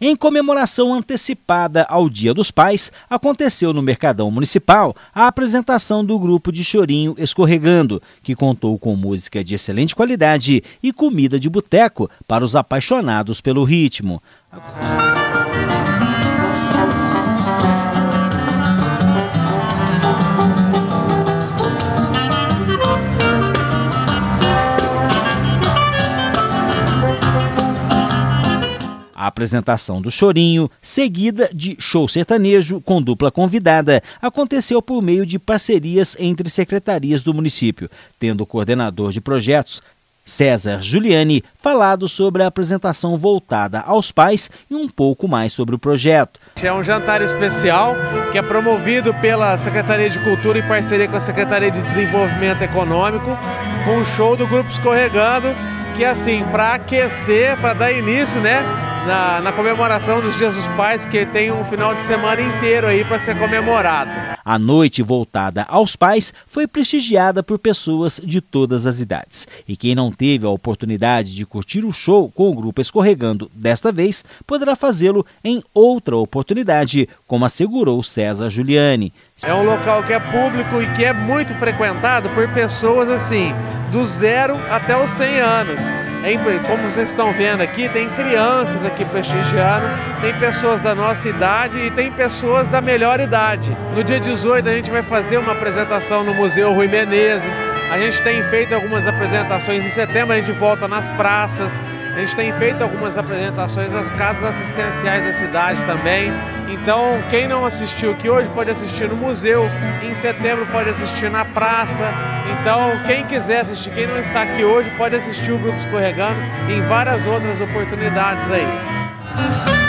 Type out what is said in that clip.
Em comemoração antecipada ao Dia dos Pais, aconteceu no Mercadão Municipal a apresentação do grupo de Chorinho Escorregando, que contou com música de excelente qualidade e comida de boteco para os apaixonados pelo ritmo. Apresentação do Chorinho, seguida de show sertanejo com dupla convidada, aconteceu por meio de parcerias entre secretarias do município, tendo o coordenador de projetos, César Giuliani, falado sobre a apresentação voltada aos pais e um pouco mais sobre o projeto. É um jantar especial que é promovido pela Secretaria de Cultura em parceria com a Secretaria de Desenvolvimento Econômico, com o show do Grupo Escorregando, que é assim, para aquecer, para dar início, né, na, na, comemoração dos Dias dos Pais, que tem um final de semana inteiro aí para ser comemorado. A noite voltada aos pais foi prestigiada por pessoas de todas as idades. E quem não teve a oportunidade de curtir o show com o grupo Escorregando desta vez, poderá fazê-lo em outra oportunidade, como assegurou César Giuliani. É um local que é público e que é muito frequentado por pessoas assim, do zero até os 100 anos. Como vocês estão vendo aqui, tem crianças aqui prestigiando, tem pessoas da nossa idade e tem pessoas da melhor idade. No dia 18 a gente vai fazer uma apresentação no Museu Rui Menezes, a gente tem feito algumas apresentações em setembro, a gente volta nas praças, a gente tem feito algumas apresentações nas casas assistenciais da cidade também. Então, quem não assistiu aqui hoje pode assistir no museu, em setembro pode assistir na praça. Então, quem quiser assistir, quem não está aqui hoje, pode assistir o Grupo Escorregando em várias outras oportunidades aí.